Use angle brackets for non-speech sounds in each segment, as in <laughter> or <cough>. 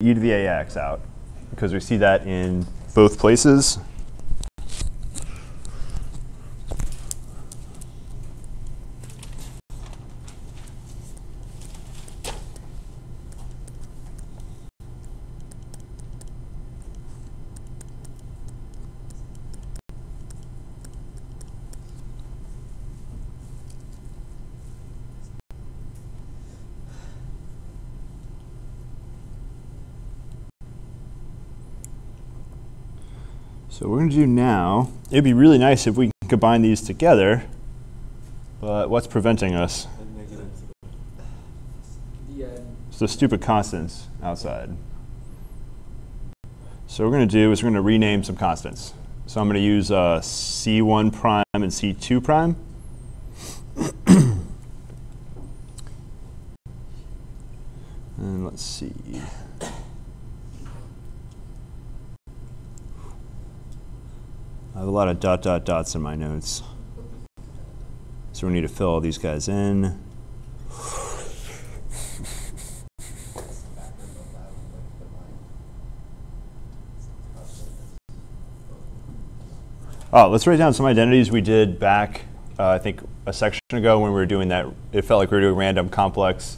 e to the ax out because we see that in both places. We're going to do now, it'd be really nice if we combine these together, but what's preventing us? It's the stupid constants outside. So what we're going to do is we're going to rename some constants. So I'm going to use uh, C1 prime and C2 prime. <clears throat> and let's see. I have a lot of dot dot dots in my notes. So we need to fill all these guys in. Oh, let's write down some identities we did back, uh, I think, a section ago when we were doing that. It felt like we were doing random complex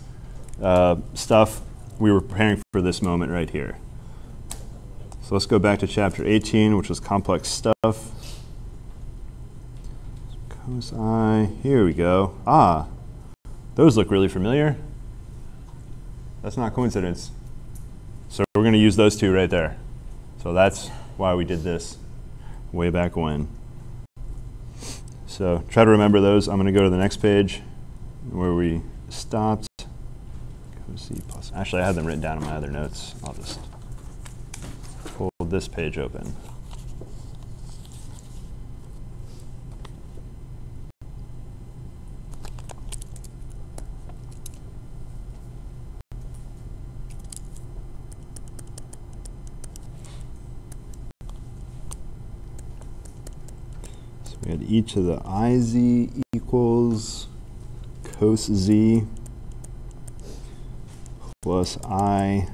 uh, stuff. We were preparing for this moment right here. So let's go back to chapter 18, which was complex stuff. Cos here we go. Ah, those look really familiar. That's not coincidence. So we're going to use those two right there. So that's why we did this way back when. So try to remember those. I'm going to go to the next page where we stopped. Actually, I had them written down in my other notes. I'll just pull this page open. So we had e to the iz equals cos z plus i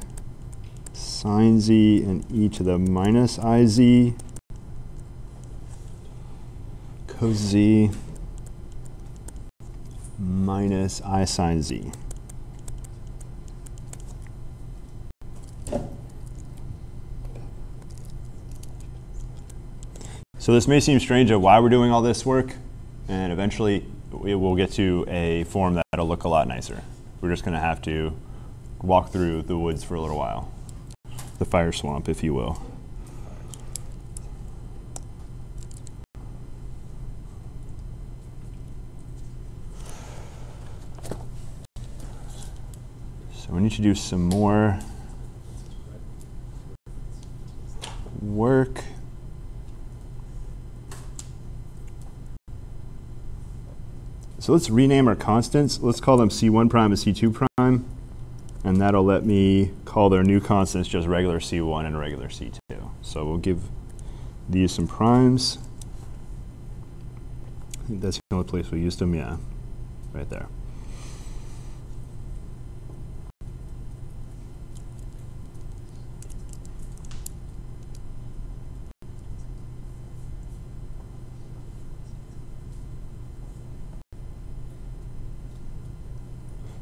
sine z and e to the minus iz cos z minus i sine z. So this may seem strange of why we're doing all this work, and eventually we will get to a form that'll look a lot nicer. We're just going to have to walk through the woods for a little while the fire swamp, if you will. So we need to do some more work. So let's rename our constants. Let's call them C1 prime and C2 prime and that'll let me call their new constants just regular C1 and regular C2. So we'll give these some primes. I think that's the only place we used them, yeah, right there.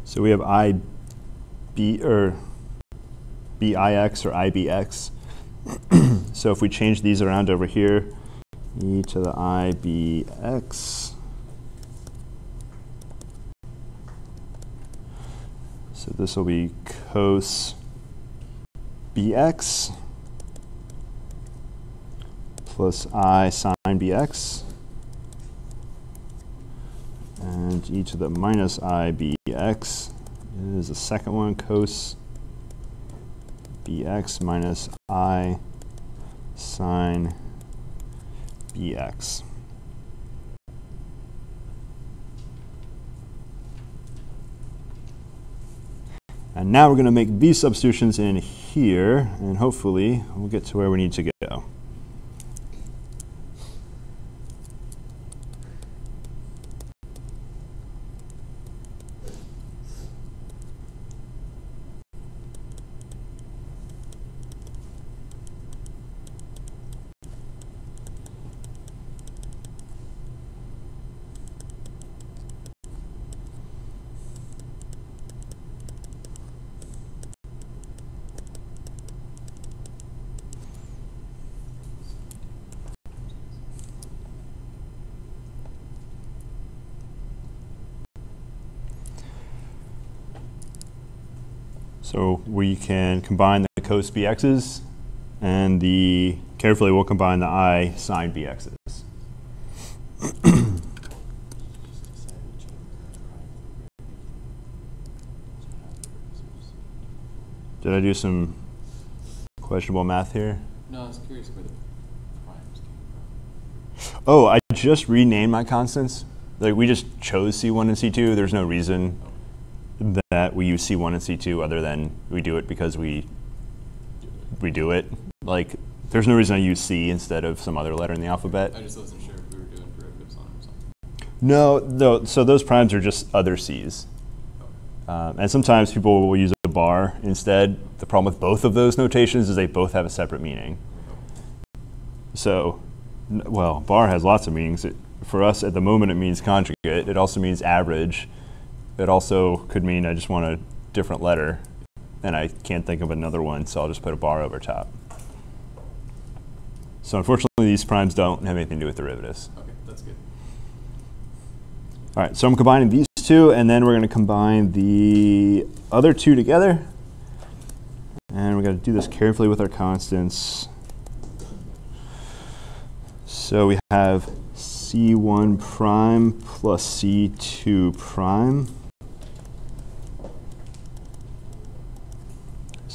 So we have I B or BIX or IBX. <clears throat> so if we change these around over here, e to the IBX. So this will be cos BX plus I sine BX and e to the minus IBX is the second one, cos bx minus i sine bx. And now we're going to make these substitutions in here, and hopefully we'll get to where we need to go. So we can combine the cos bx's and the, carefully we'll combine the i sine bx's. <coughs> Did I do some questionable math here? No, I was curious where the primes came from. Oh, I just renamed my constants. Like we just chose C1 and C2. There's no reason oh. That we use C1 and C2 other than we do it because we we do it. Like there's no reason I use C instead of some other letter in the alphabet. I just wasn't sure if we were doing derivatives on it or something. No, no. So those primes are just other C's. Um, and sometimes people will use a bar instead. The problem with both of those notations is they both have a separate meaning. So, well, bar has lots of meanings. It, for us, at the moment, it means conjugate. It also means average. It also could mean I just want a different letter, and I can't think of another one, so I'll just put a bar over top. So unfortunately, these primes don't have anything to do with derivatives. Okay, that's good. All right, so I'm combining these two, and then we're going to combine the other two together. And we got to do this carefully with our constants. So we have C1 prime plus C2 prime.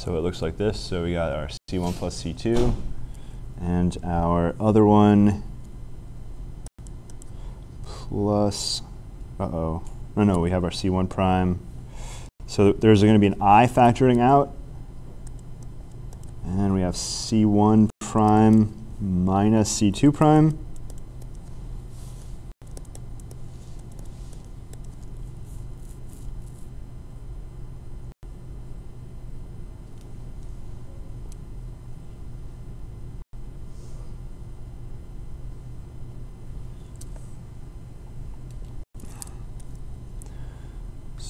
So it looks like this. So we got our C1 plus C2, and our other one plus uh-oh. No, no, we have our C1 prime. So there's going to be an I factoring out. And we have C1 prime minus C2 prime.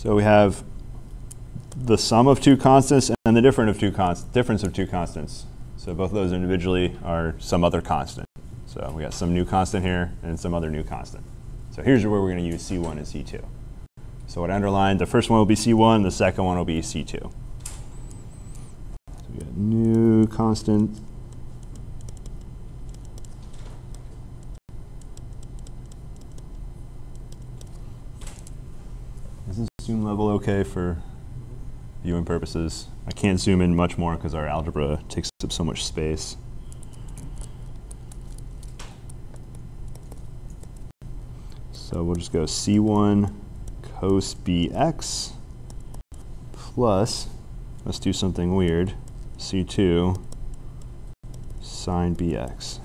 So we have the sum of two constants and the different of two const difference of two constants. So both of those individually are some other constant. So we got some new constant here and some other new constant. So here's where we're going to use C1 and C2. So what I underlined, the first one will be C1, the second one will be C2. So we got new constant. Is this zoom level okay for viewing purposes? I can't zoom in much more because our algebra takes up so much space. So we'll just go C1 cos bx plus, let's do something weird, C2 sine bx.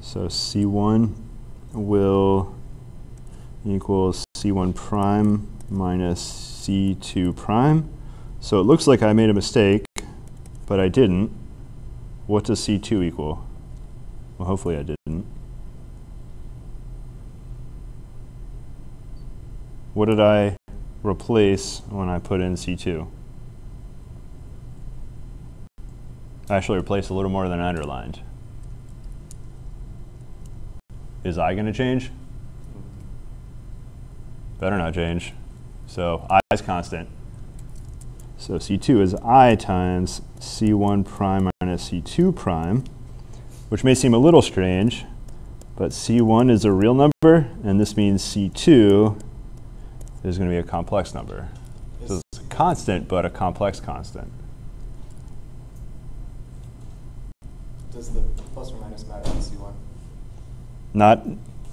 So C1 will equals C1 prime minus C2 prime. So it looks like I made a mistake, but I didn't. What does C2 equal? Well, hopefully I didn't. What did I replace when I put in C2? I actually replaced a little more than I underlined. Is I going to change? Better not change. So I is constant. So C2 is I times C1 prime minus C2 prime, which may seem a little strange, but C1 is a real number, and this means C2 is going to be a complex number. So it's a constant, but a complex constant. Does the plus or minus matter in C1? Not,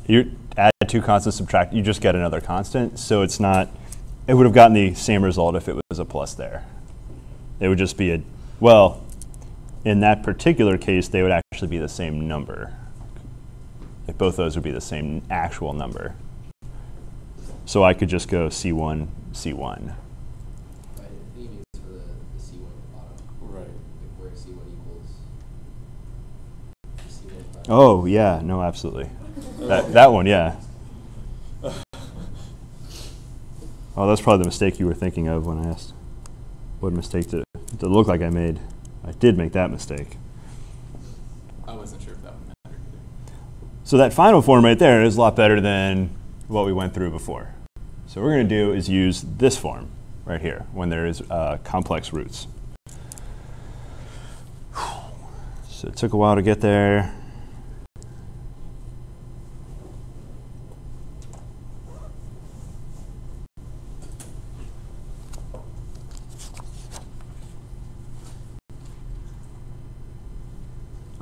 you add two constants, subtract, you just get another constant. So it's not, it would have gotten the same result if it was a plus there. It would just be a, well, in that particular case, they would actually be the same number. If both those would be the same actual number. So I could just go C1, C1. I think it means for the, the C one at the bottom, Right. like where C one equals. C one prime. Oh, yeah, no, absolutely. That, that one, yeah. Oh, that's probably the mistake you were thinking of when I asked what mistake did it look like I made. I did make that mistake. I wasn't sure if that would matter either. So that final form right there is a lot better than what we went through before. So what we're going to do is use this form right here when there is uh, complex roots. So it took a while to get there.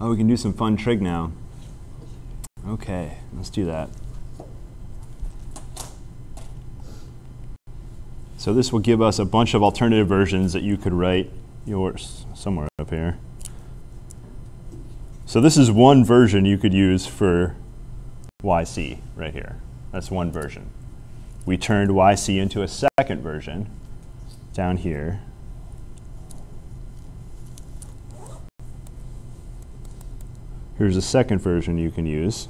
Oh, we can do some fun trig now. Okay, let's do that. So this will give us a bunch of alternative versions that you could write yours somewhere up here. So this is one version you could use for YC right here. That's one version. We turned YC into a second version down here. Here's a second version you can use.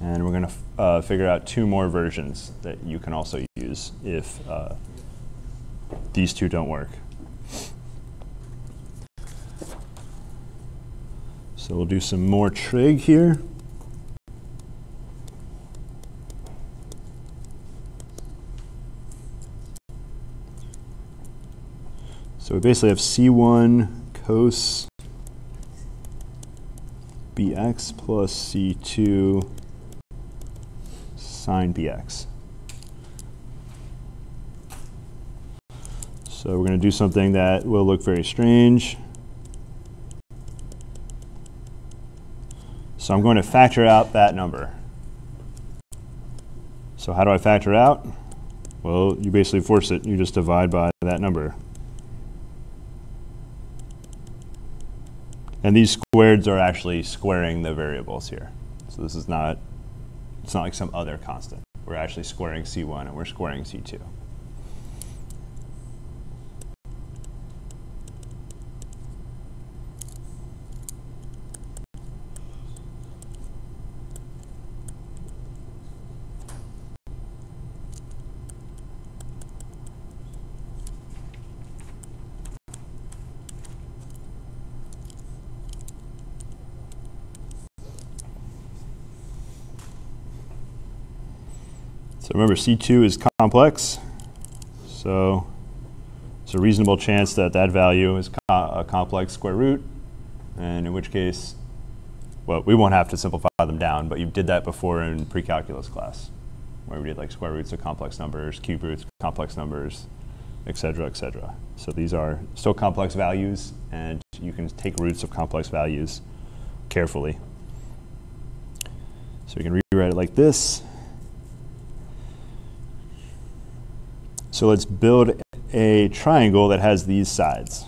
And we're going to uh, figure out two more versions that you can also use if uh, these two don't work. So we'll do some more trig here. So we basically have C1 cos bx plus c2 sine bx. So we're going to do something that will look very strange. So I'm going to factor out that number. So how do I factor out? Well, you basically force it. You just divide by that number. And these squareds are actually squaring the variables here. So this is not, it's not like some other constant. We're actually squaring C1 and we're squaring C2. So remember, C2 is complex. So it's a reasonable chance that that value is co a complex square root. And in which case, well, we won't have to simplify them down, but you did that before in pre-calculus class, where we did like square roots of complex numbers, cube roots, of complex numbers, et cetera, et cetera. So these are still complex values, and you can take roots of complex values carefully. So we can rewrite it like this. So let's build a triangle that has these sides.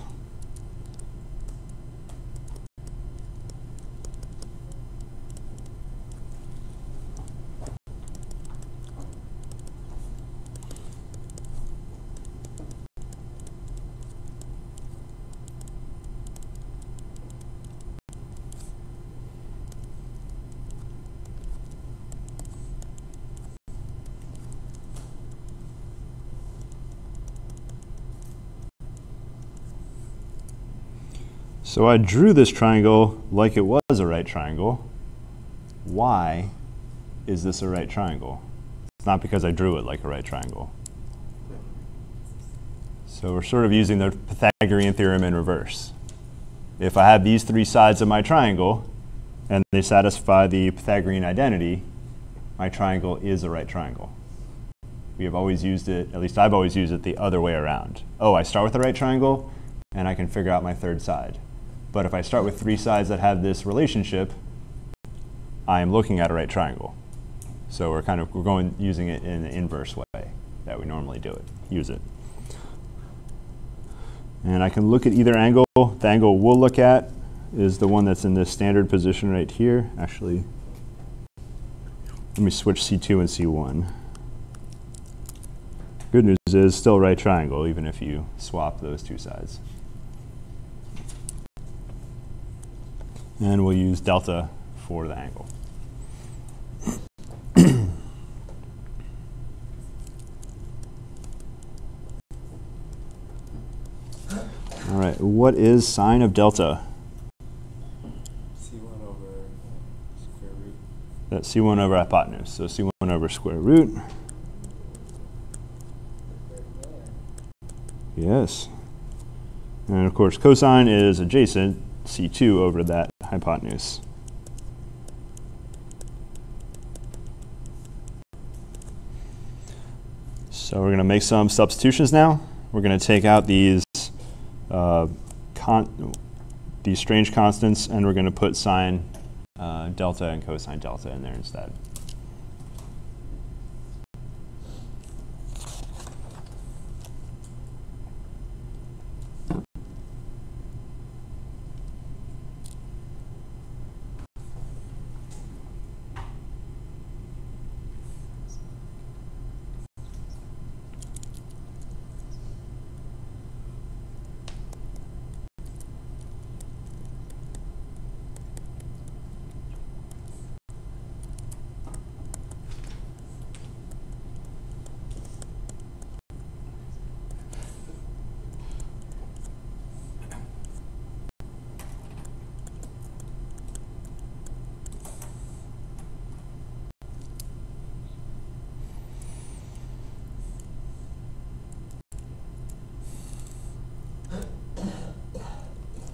So I drew this triangle like it was a right triangle. Why is this a right triangle? It's not because I drew it like a right triangle. So we're sort of using the Pythagorean theorem in reverse. If I have these three sides of my triangle and they satisfy the Pythagorean identity, my triangle is a right triangle. We have always used it, at least I've always used it the other way around. Oh, I start with the right triangle and I can figure out my third side. But if I start with three sides that have this relationship, I am looking at a right triangle. So we're kind of we're going using it in the inverse way that we normally do it. Use it. And I can look at either angle. The angle we'll look at is the one that's in this standard position right here. Actually, let me switch C2 and C1. Good news is still right triangle, even if you swap those two sides. And we'll use delta for the angle. <coughs> All right, what is sine of delta? C1 over square root. That's C1 over hypotenuse. So C1 over square root. Yes. And of course, cosine is adjacent, C2 over that hypotenuse. So we're going to make some substitutions now. We're going to take out these uh, these strange constants, and we're going to put sine uh, delta and cosine delta in there instead.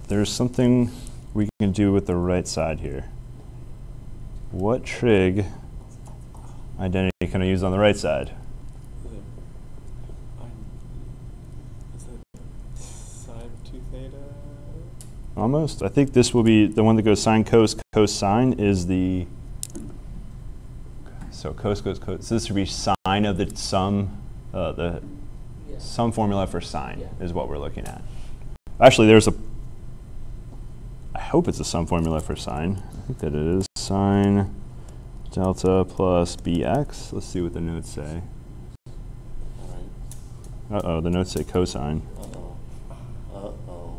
There's something we can do with the right side here. What trig identity can I use on the right side? The- I'm- Is it sine two theta? Almost. I think this will be the one that goes sine cos cosine is the so cos cos cos. So this would be sine of the sum uh, the Yeah. sum formula for sine Yeah. is what we're looking at. Actually, there's a. I hope it's a sum formula for sine. I think that it is sine delta plus bx. Let's see what the notes say. Uh oh, the notes say cosine. Uh-oh. Uh-oh.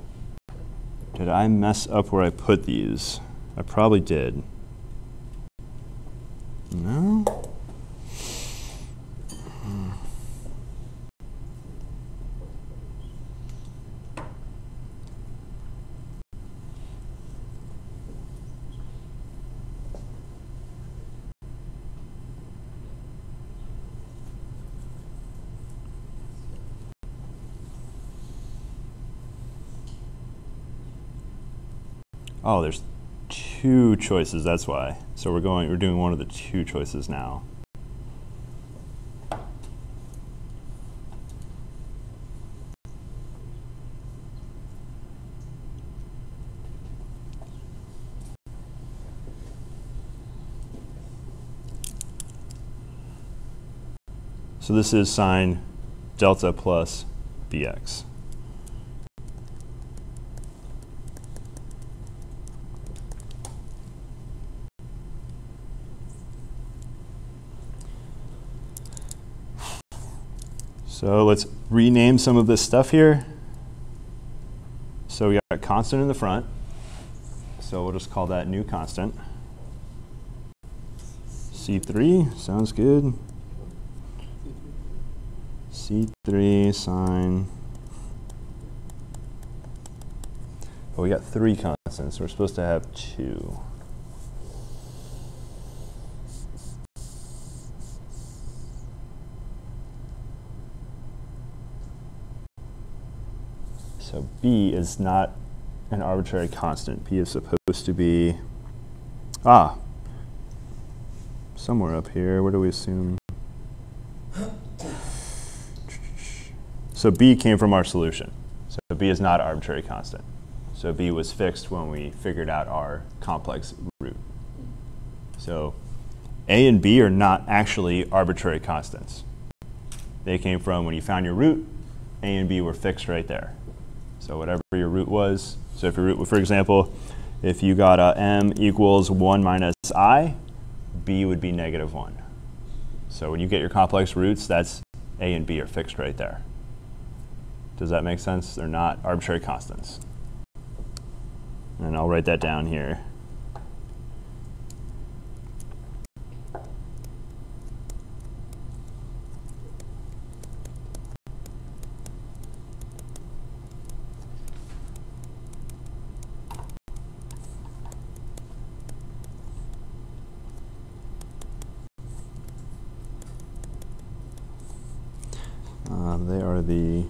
Did I mess up where I put these? I probably did. No? Oh, there's two choices. That's why. So we're going. We're doing one of the two choices now. So this is sine delta plus bx. So let's rename some of this stuff here. So we got a constant in the front. So we'll just call that new constant. C3, sounds good. C3 sine. But we got three constants. We're supposed to have two. So b is not an arbitrary constant. b is supposed to be, ah, somewhere up here. Where do we assume? So b came from our solution. So b is not arbitrary constant. So b was fixed when we figured out our complex root. So a and b are not actually arbitrary constants. They came from when you found your root, a and b were fixed right there. So whatever your root was, so if your root, for example, if you got a m equals 1 minus i, b would be negative 1. So when you get your complex roots, that's a and b are fixed right there. Does that make sense? They're not arbitrary constants. And I'll write that down here. they are the,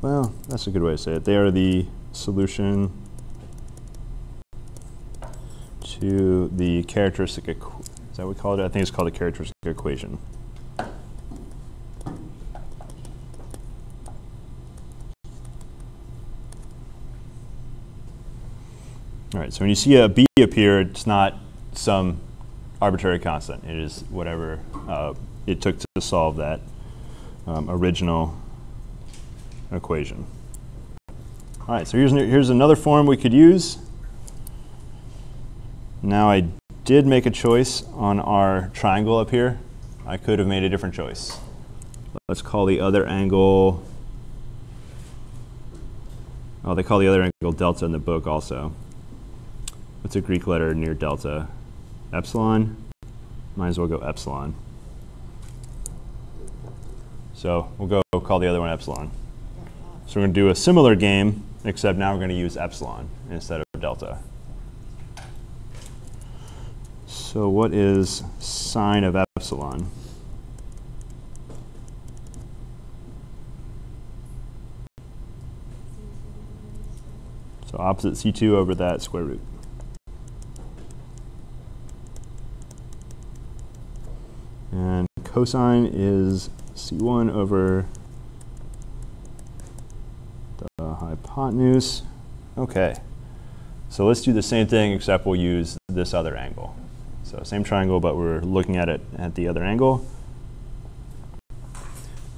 well, that's a good way to say it. They are the solution to the characteristic, is that what we call it? I think it's called a characteristic equation. All right, so when you see a b appear, it's not some arbitrary constant. It is whatever uh, it took to solve that um, original equation. All right, so here's, here's another form we could use. Now I did make a choice on our triangle up here. I could have made a different choice. Let's call the other angle, oh, they call the other angle delta in the book also. What's a Greek letter near delta? Epsilon? Might as well go epsilon. So we'll go call the other one epsilon. So we're going to do a similar game, except now we're going to use epsilon instead of delta. So what is sine of epsilon? So opposite C2 over that square root. And cosine is C1 over the hypotenuse. Okay. So let's do the same thing, except we'll use this other angle. So same triangle, but we're looking at it at the other angle.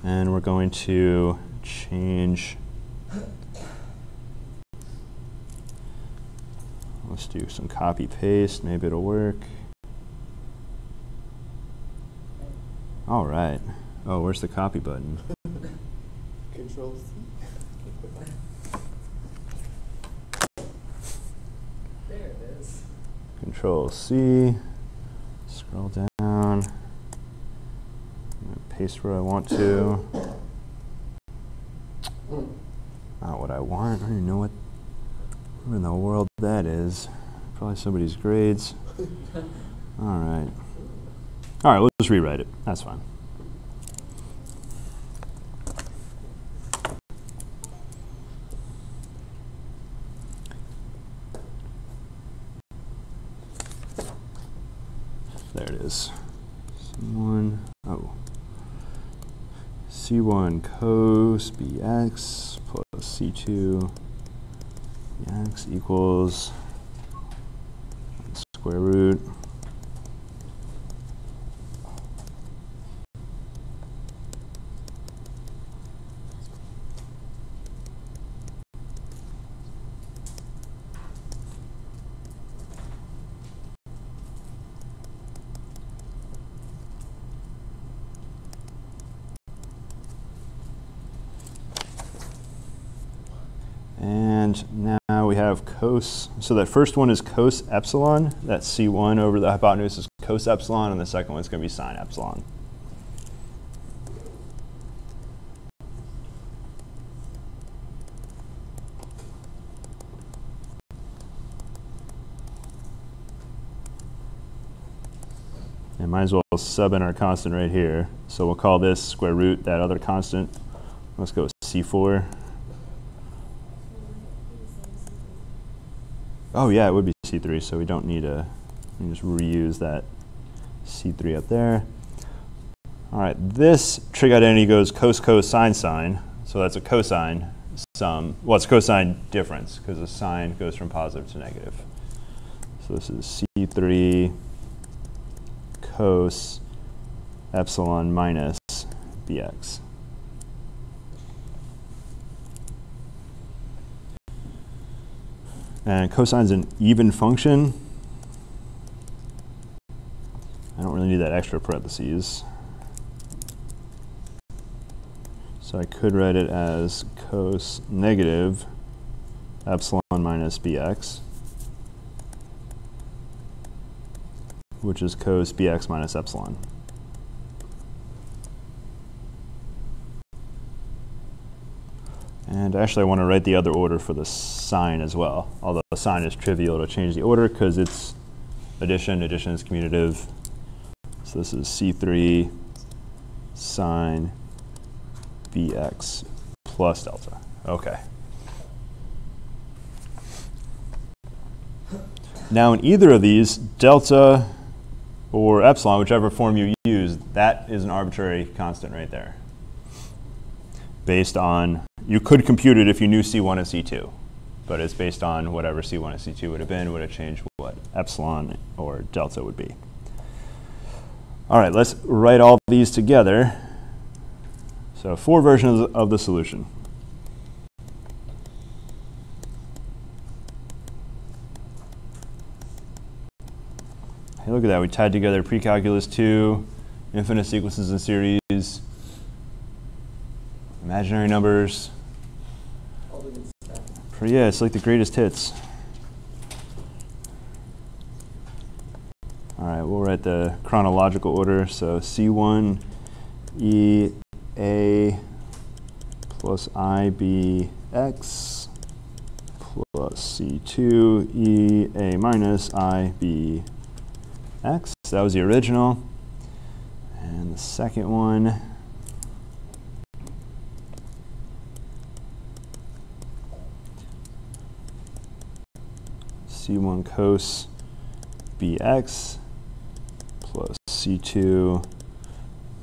And we're going to change. Let's do some copy paste. Maybe it'll work. All right. Oh, where's the copy button? Control C. There it is. Control C. Scroll down. Paste where I want to. Not what I want. I don't even know what, in the world that is. Probably somebody's grades. All right. All right, we'll just rewrite it. That's fine. There it is. C1, oh. C1 cos bx plus C2 bx equals square root And now we have cos. So that first one is cos epsilon. That's C1 over the hypotenuse is cos epsilon, and the second one is going to be sine epsilon. And might as well sub in our constant right here. So we'll call this square root, that other constant. Let's go with C4. Oh yeah, it would be C3, so we don't need to just reuse that C3 up there. All right, this trig identity goes cos, cos, sine, sine. So that's a cosine sum. Well, it's cosine difference because the sine goes from positive to negative. So this is C3 cos epsilon minus bx. And cosine's an even function. I don't really need that extra parentheses. So I could write it as cos negative epsilon minus bx, which is cos bx minus epsilon. And actually, I want to write the other order for the sine as well. Although the sine is trivial to change the order because it's addition, addition is commutative. So this is C3 sine bx plus delta. Okay. Now in either of these, delta or epsilon, whichever form you use, that is an arbitrary constant right there. Based on, you could compute it if you knew C1 and C2, but it's based on whatever C1 and C2 would have been, would have changed what epsilon or delta would be. All right, let's write all these together. So four versions of the solution. Hey, look at that. We tied together precalculus 2, infinite sequences and series, imaginary numbers. Yeah, it's like the greatest hits. All right, we'll write the chronological order. So C1 E A plus IB X plus C2 E A minus IB X. That was the original. And the second one. C1 cos bx plus C2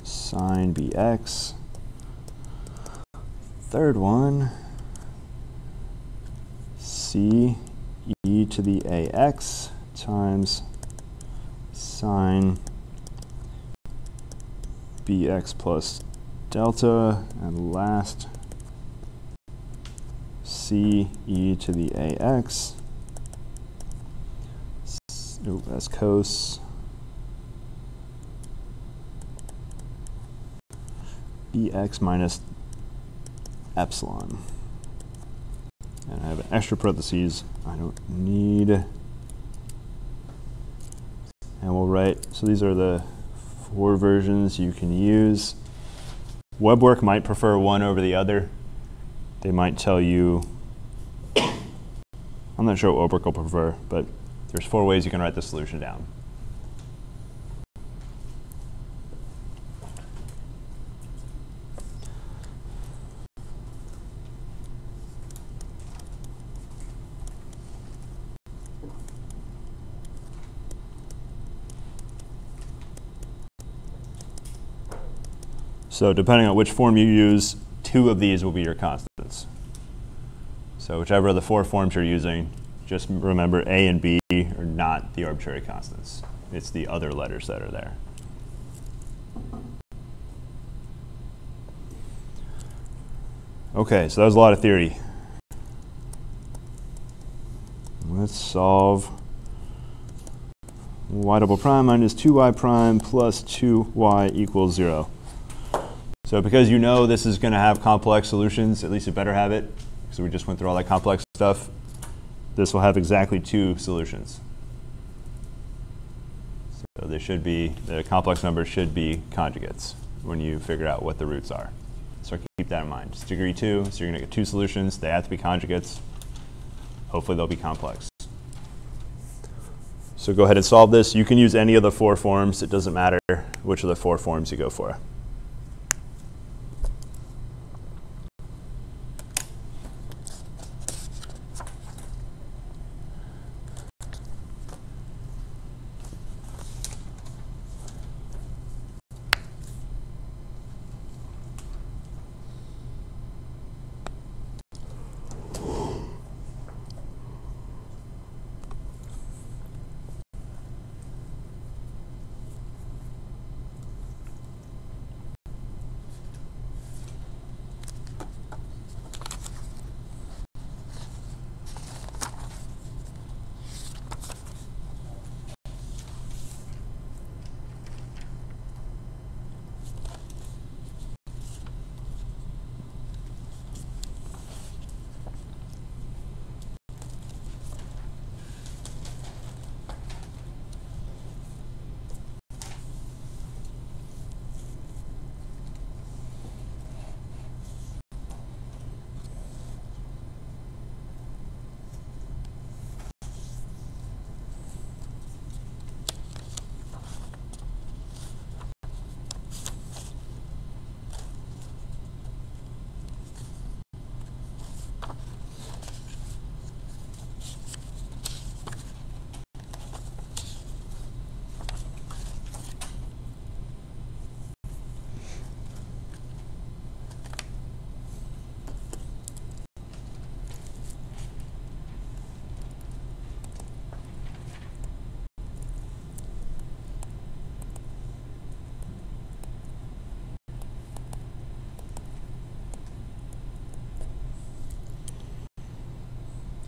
sine bx. Third one, C e to the ax times sine bx plus delta. And last, C e to the ax Nope, that's cos. bx minus epsilon. And I have an extra parentheses I don't need. And we'll write, so these are the four versions you can use. WebWork might prefer one over the other. They might tell you, <coughs> I'm not sure what WebWork will prefer, but there's four ways you can write the solution down. So depending on which form you use, two of these will be your constants. So whichever of the four forms you're using, just remember A and B not the arbitrary constants. It's the other letters that are there. Okay, so that was a lot of theory. Let's solve y double prime minus 2y prime plus 2y equals 0. So because you know this is going to have complex solutions, at least it better have it, because we just went through all that complex stuff, this will have exactly two solutions. So they should be, the complex numbers should be conjugates when you figure out what the roots are. So keep that in mind. It's degree two, so you're going to get two solutions. They have to be conjugates. Hopefully they'll be complex. So go ahead and solve this. You can use any of the four forms. It doesn't matter which of the four forms you go for.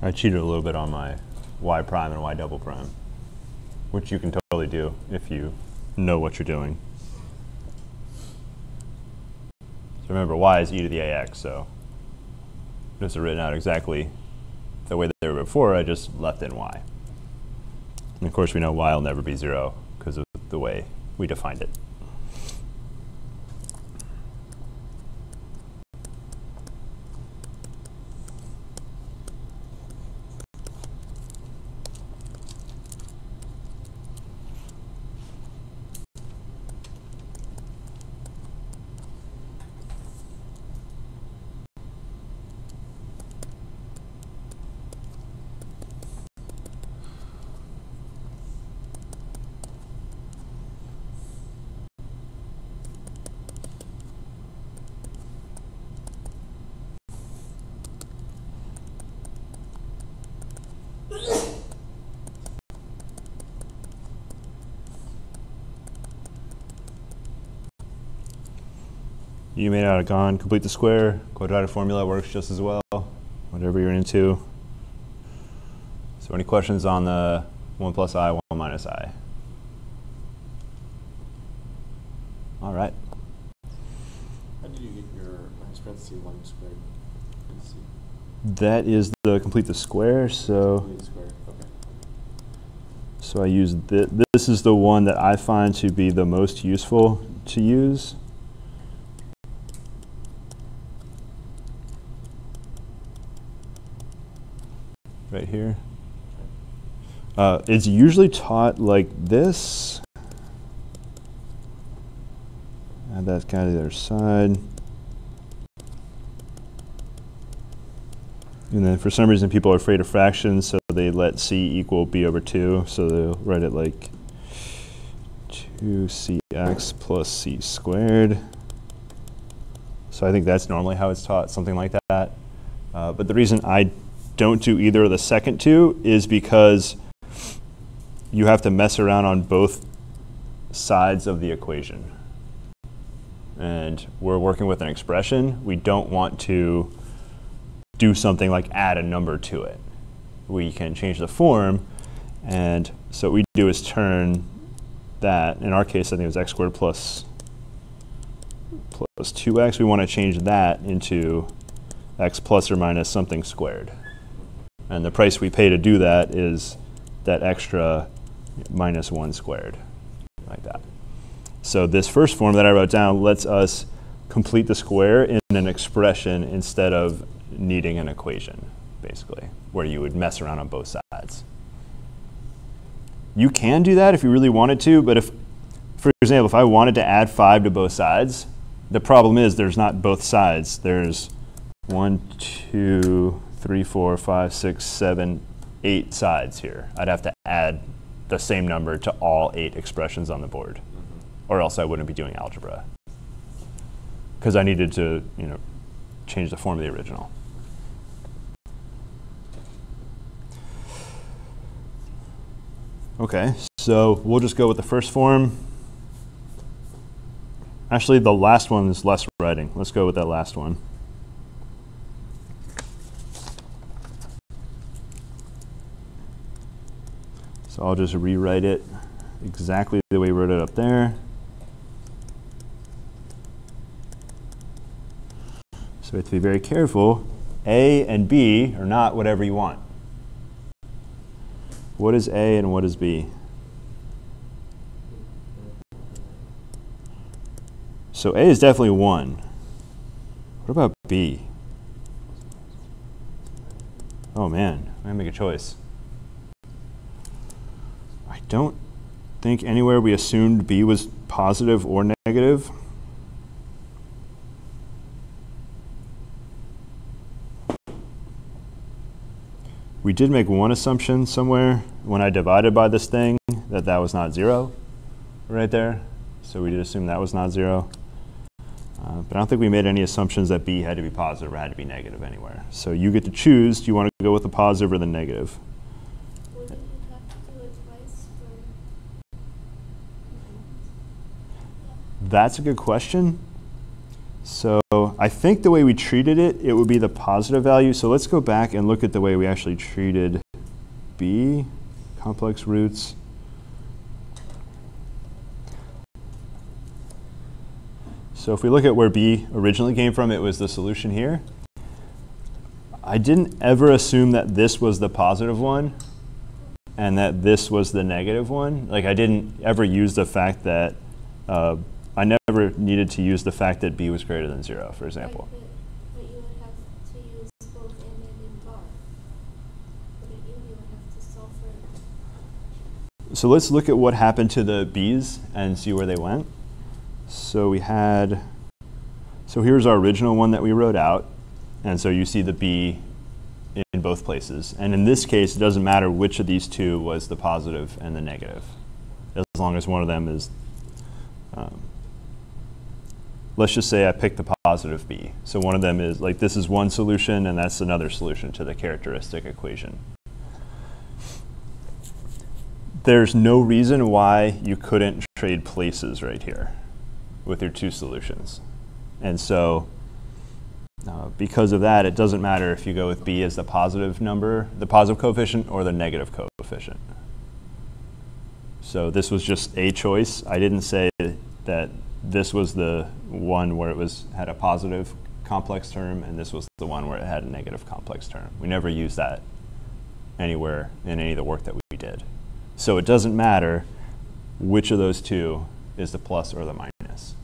I cheated a little bit on my y prime and y double prime, which you can totally do if you know what you're doing. So remember, y is e to the ax, so this is written out exactly the way that they were before, I just left in y. And of course, we know y will never be 0 because of the way we defined it. You may not have gone complete the square. Quadratic formula works just as well, whatever you're into. So any questions on the 1 plus i, 1 minus i? All right. How did you get your minus parentheses one squared? parentheses? That is the complete the square, so Complete square, okay. so I use th this is the one that I find to be the most useful to use. Here. Uh, it's usually taught like this. Add that guy to the other side. And then for some reason people are afraid of fractions, so they let c equal b over 2. So they'll write it like 2cx plus c squared. So I think that's normally how it's taught, something like that. Uh, but the reason I don't do either of the second two is because you have to mess around on both sides of the equation. And we're working with an expression. We don't want to do something like add a number to it. We can change the form, and so what we do is turn that, in our case I think it was x squared plus, plus 2x, we want to change that into x plus or minus something squared. And the price we pay to do that is that extra minus 1 squared, like that. So this first form that I wrote down lets us complete the square in an expression instead of needing an equation, basically, where you would mess around on both sides. You can do that if you really wanted to, but if, for example, if I wanted to add 5 to both sides, the problem is there's not both sides. There's one, two, three, four, five, six, seven, eight sides here. I'd have to add the same number to all eight expressions on the board, or else I wouldn't be doing algebra. Because I needed to, you know, change the form of the original. Okay, so we'll just go with the first form. Actually, the last one is less writing. Let's go with that last one. I'll just rewrite it exactly the way we wrote it up there. So we have to be very careful. A and B are not whatever you want. What is A and what is B? So A is definitely 1. What about B? Oh man, I gotta make a choice. Don't think anywhere we assumed B was positive or negative. We did make one assumption somewhere when I divided by this thing that that was not zero right there. So we did assume that was not zero. Uh, but I don't think we made any assumptions that B had to be positive or had to be negative anywhere. So you get to choose, do you want to go with the positive or the negative? Would you have to do it twice for? That's a good question. So I think the way we treated it, it would be the positive value. So let's go back and look at the way we actually treated b, complex roots. So if we look at where b originally came from, it was the solution here. I didn't ever assume that this was the positive one and that this was the negative one. Like I didn't ever use the fact that uh, I never needed to use the fact that b was greater than zero, for example. Right, but, but you would have to use both in and in bar. You? You have to solve for So let's look at what happened to the b's and see where they went. So we had, so here's our original one that we wrote out. And so you see the b in both places. And in this case, it doesn't matter which of these two was the positive and the negative, as long as one of them is, um, let's just say I picked the positive b. So one of them is, like this is one solution and that's another solution to the characteristic equation. There's no reason why you couldn't trade places right here with your two solutions. And so uh, because of that, it doesn't matter if you go with b as the positive number, the positive coefficient, or the negative coefficient. So this was just a choice. I didn't say that this was the one where it was had a positive complex term, and this was the one where it had a negative complex term. We never used that anywhere in any of the work that we did. So it doesn't matter which of those two is the plus or the minus.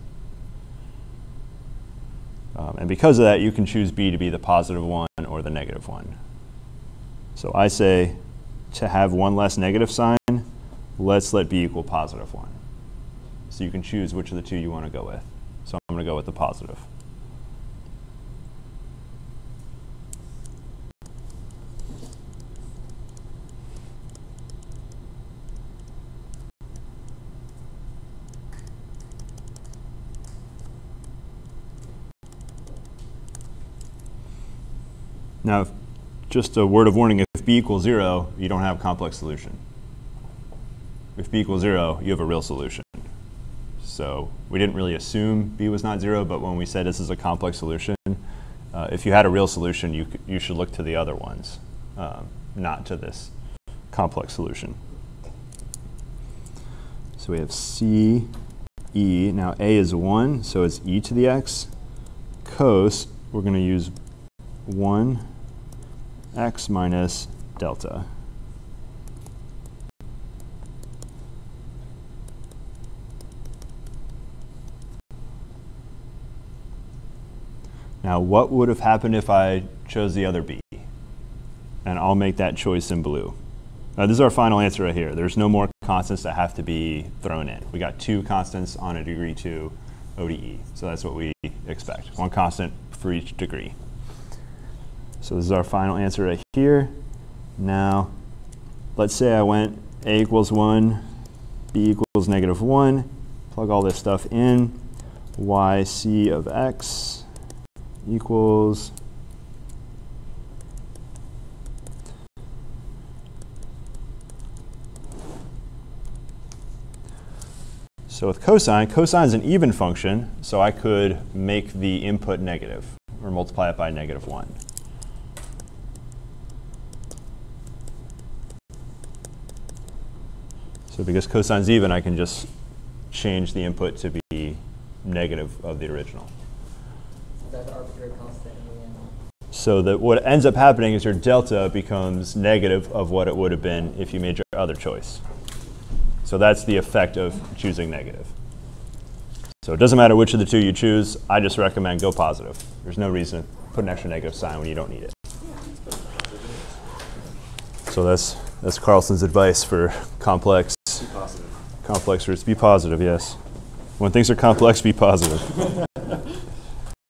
Um, and because of that, you can choose B to be the positive one or the negative one. So I say to have one less negative sign, let's let B equal positive one. So you can choose which of the two you want to go with. So I'm going to go with the positive. Now, just a word of warning, if b equals zero, you don't have a complex solution. If b equals zero, you have a real solution. So we didn't really assume b was not zero, but when we said this is a complex solution, uh, if you had a real solution, you, you should look to the other ones, um, not to this complex solution. So we have c, e. Now a is 1, so it's e to the x. Cos, we're going to use 1 x minus delta. Now, what would have happened if I chose the other b? And I'll make that choice in blue. Now, this is our final answer right here. There's no more constants that have to be thrown in. We got two constants on a degree 2 ODE. So that's what we expect. One constant for each degree. So this is our final answer right here. Now, let's say I went a equals 1, b equals negative 1. Plug all this stuff in. yc of x equals So with cosine, cosine is an even function, so I could make the input negative or multiply it by negative 1. So because cosine's even, I can just change the input to be negative of the original. That arbitrary constant in the end. So that what ends up happening is your delta becomes negative of what it would have been if you made your other choice. So that's the effect of choosing negative. So it doesn't matter which of the two you choose. I just recommend go positive. There's no reason to put an extra negative sign when you don't need it. So that's that's Carlson's advice for complex Be positive. complex roots. Be positive, yes. When things are complex, be positive. <laughs>